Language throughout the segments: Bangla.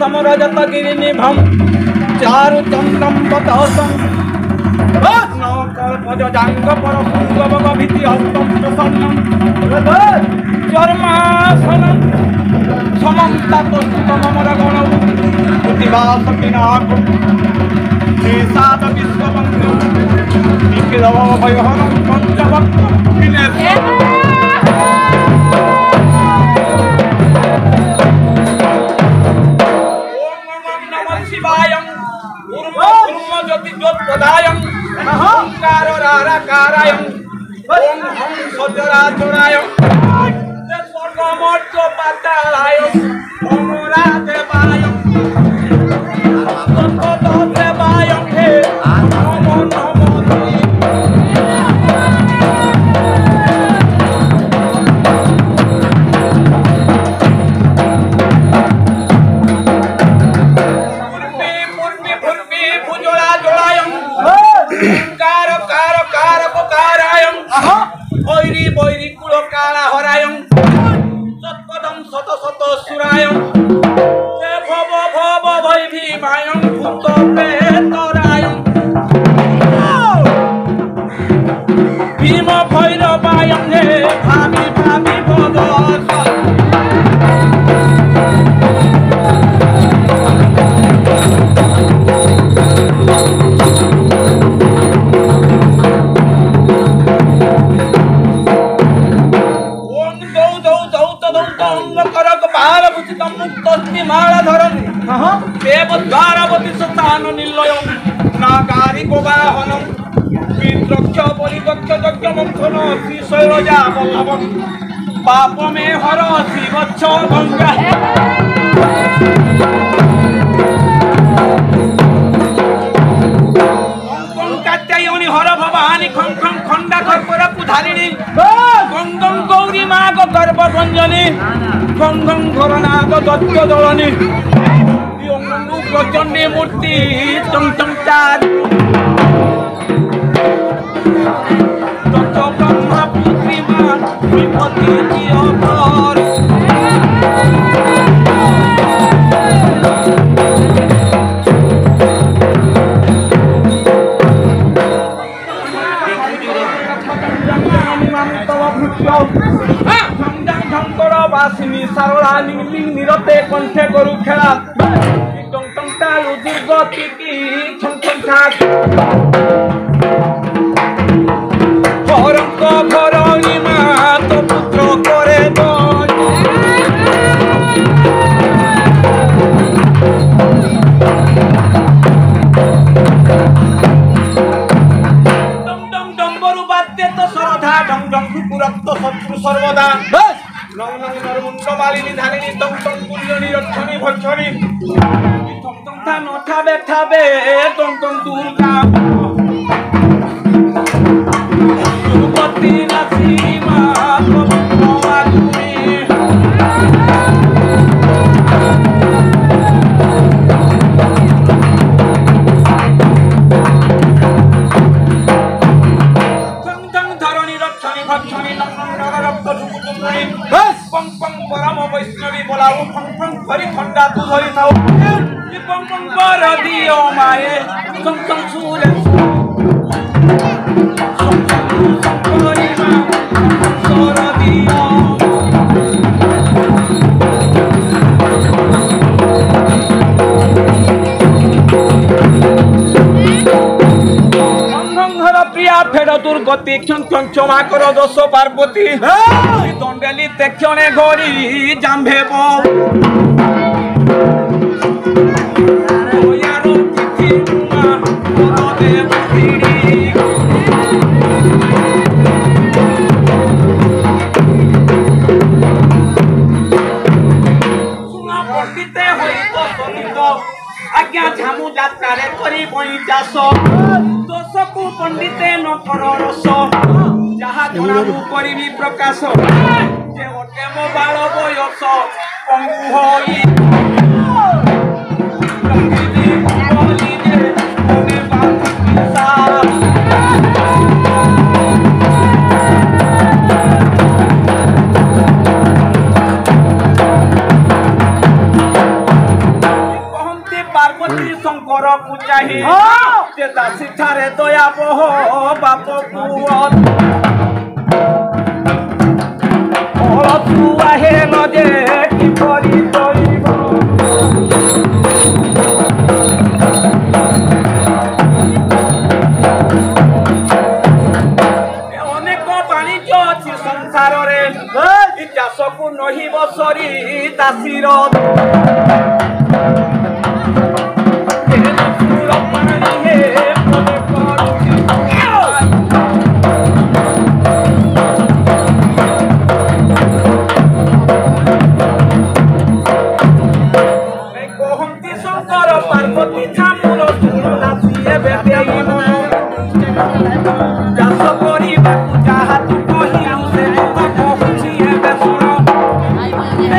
समरजतगिरिनिभं चारुचन्द्रं वतसं नवकल्पजाङ्गपरपुङ्गवगभीतिहस्तं प्रसन्नं चर्मासनं समं ततस्तुतमरगणौ प्रतिभासकिनाकं श्रीसादविश्वमङ्गं निखिलभयहरं पञ्चभक्तं शिवायं त्वदायं ओंकारो राराकारायं ओं हं सजराचरायं स्वर्गमर्च पातालायं ओम राधे কুলো কালা হরায়ং সৎপদম শত শত সুরায়ং দেব দ্বারাবতী স্থান নিলয়ং নাগারি গোবাহনম বিদ্রক্ষ পরিদক্ষ যজ্ঞ মন্থন শ্রী শৈলজা বল্লভম পাপমে হর শিবচ্ছ গঙ্গা হর ভবানী খং খং খণ্ডা কর্পূর পুধারিণী গং গং গৌরী মাগ গর্ভ রঞ্জনী গং গং ঘরনাগ দত্ত দলনী প্রচণ্ডী মূর্তি চং চং চার মা বিপতি অপর বাসিনী, সারলা লিং নিরতে কণ্ঠে গরু খেলা। নরমুণ্ড মালিনী ধারিণী টং টং কুঞ্জনী রক্ষণী ভক্ষণী ক্ষণ ক্ষমা কর দোষ পার্বতী দণ্ডালি দেখছনে গরি জাম্ভে বউ ওয়ারো তিথি মা দেব যাত্রারে করি বই চাষ দোষকু পণ্ডিতে ন কর রস যাহা জনাবু করিবি প্রকাশ যে অটে মোবাইল বয়স পঙ্গু হই cogimos ahorita,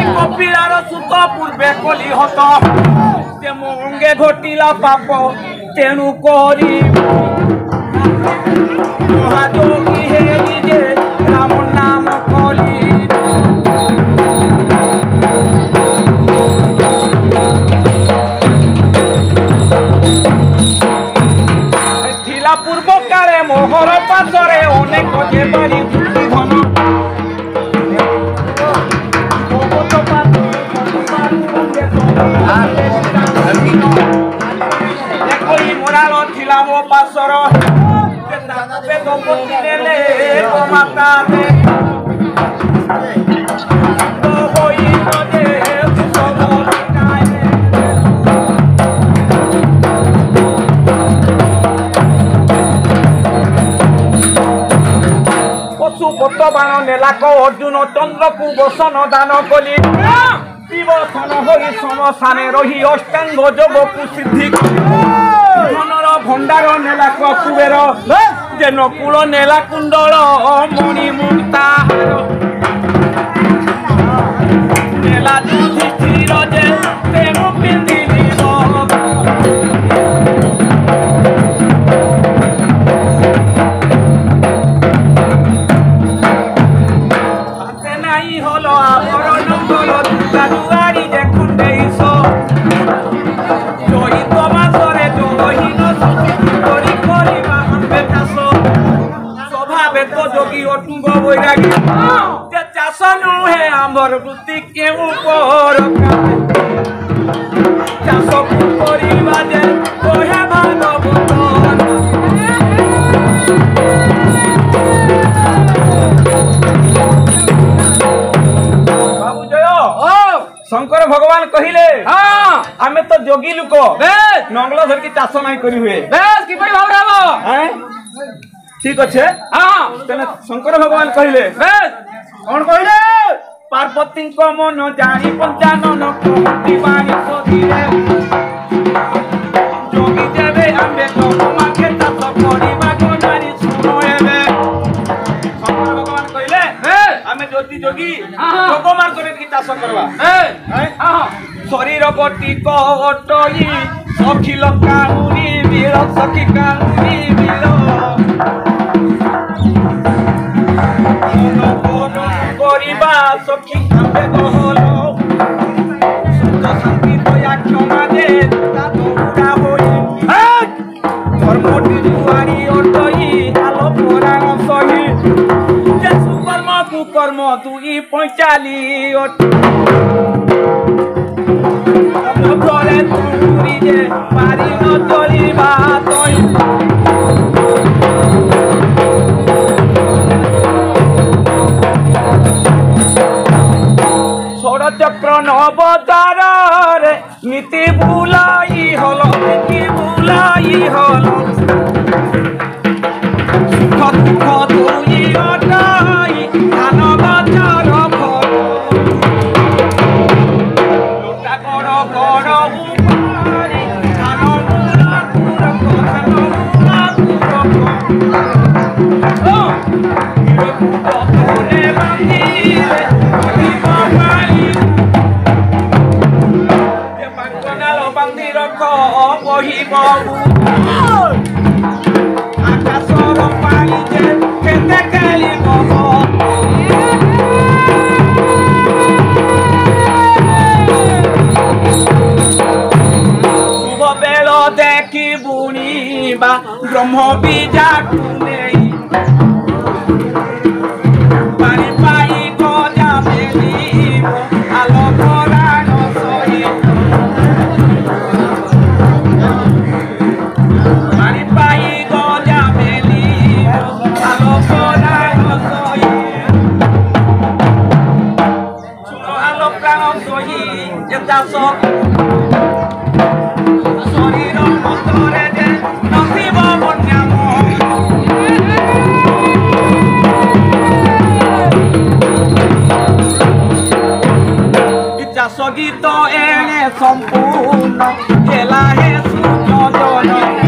কপিলার সুত পূর্বে কলি হত যে মঙ্গে ঘটিলা পাপ তেণু করি মহাযোগী হে Lalo tilamo pasoro Pedo potinele o matate Ojo y no de পশু বর্তমান নেলাক অর্জুন চন্দ্রকু বসন দান কলি। বিবসন হরি সমসানে রহি অষ্টাঙ্গ যোগকু সিদ্ধি করি ଧନର ଭଣ୍ଡାର ନେଲାକ କୁବେର ଯେ ନକୁଳ ନେଲା କୁଣ୍ଡଳ ମଣି শঙ্কর ভগবান কহিলে আমি তো যোগী লোক নঙ্গল ধরিকি চাষ নাই করি হুয়ে কিপরি ভাবে হব ঠিক আছে শঙ্কর ভগবান কহিলে কোন কহিলে পার্বতীଙ୍କ মন জানি পঞ্চানন কুহতি বাণী করিলে যোগী দেবে আম্বে তোমাকে চাষ করিবা জানি শুনো এবে। ভগবান কহিলে আমি যদি যোগী আহা। যোগ কি চাষ করবা? শরীর গতি কটই অখিল কাউরি বীর সখী কাউরি বীর সখী আম্বে গহল সুখ শান্তি দয়া ক্ষমা দে তা দৌড়া হই ধর্মটি দুয়ারি অটই আলো পুরাণ সহি যে সুকর্ম কুকর্ম দুই পঁয়চালি অট ঘরে তুরি যে পারি ন চলিবা তই ষড়চক্র নবতারে নীতি বুলাই হল নীতি বুলাই হল। Ela ressuscitou.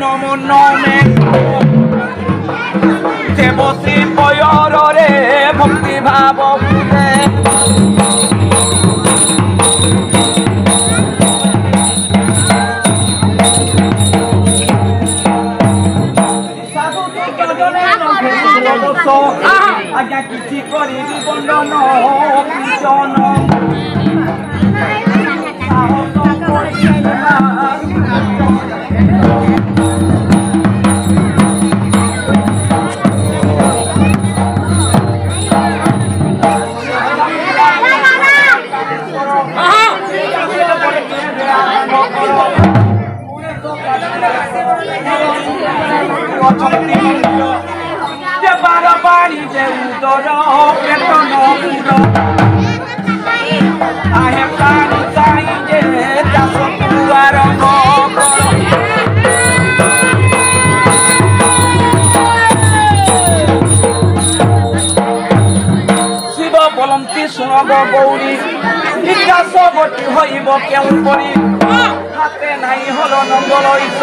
নম নমে দেবশ্রী পয়রে ভক্তি ভাব যে বার বাড়ি যে উদর পেটন উদ আহে প্রাণ চাই যে চাষ দুয়ার শিব বলন্তি শুনব গৌরী বিকাশ গতি হইব কেউ করি হাতে নাই হল নঙ্গল ইস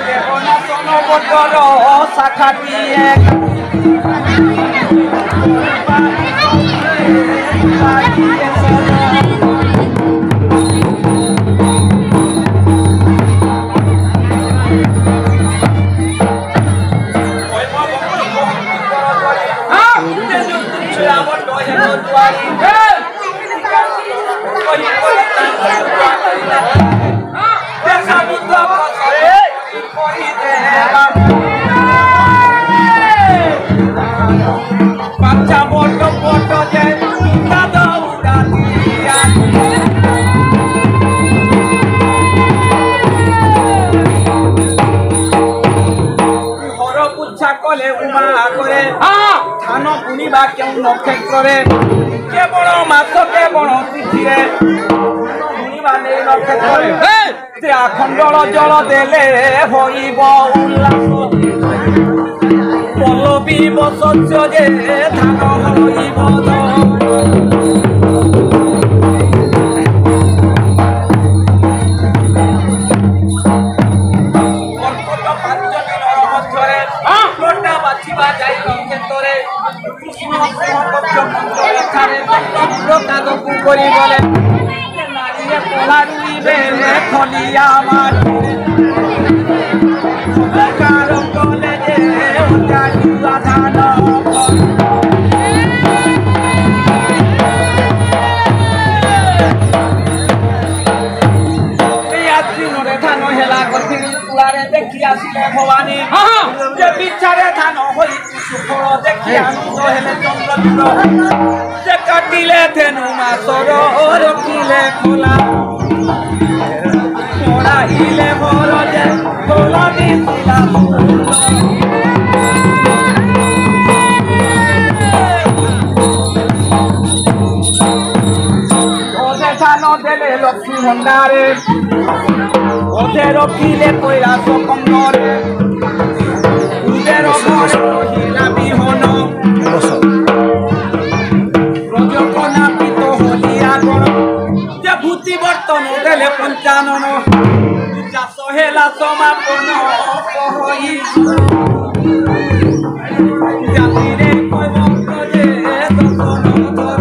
দেবনা সনবদর শাখা দিয়ে লোটা বাছিবা যাই ক্ষেত্রে। কৃষ্ণ সমকক্ষ মন্ত্র লেখারে চন্দ্র কাদকু করি বলে নারীরে পোলা রুইবে খলিয়া মাটিরে কারও কলে যে উজাড়িয়া ধান দিନରେ ধান হেলা গঠিনী কুলাৰে দেখি আছিলে ভৱানী যে বিচাৰে ধান হৈ সুফল দেখি আনন্দ হেলে চন্দ্ৰচূড় যে কাটিলে ধেনু মাছৰ ৰখিলে খোলা। চৰাইলে মৰ যে কলনি চিলা ওতে ধান দেলে লক্ষ্মী ভণ্ডারে ওতে রখিলে কৈলাস কন্দরে উদের ঘরে রহিলা তেলে পঞ্চানন চাষ হেলা সমাপন কহি জাতিরে কলঙ্ক যে দর্শন ধর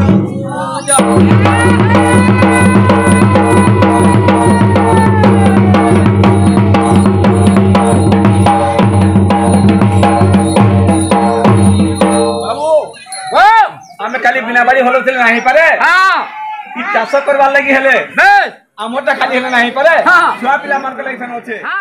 আমি কালি বিনা বাড়ি হলো ছিল নাহি পারে হ্যাঁ চাষ করবার লাগি হলে বেশ ಆ ಮೊಟ್ಟ ಖಾಲಿ ಏನ ನಾಯಿ ಪರೆ ಹಾ ಸ್ವಾಪಿಲ ಮಾಡ್ಕೊಳ್ಳಿ ಅಂತ ನೋಚೆ ಹಾ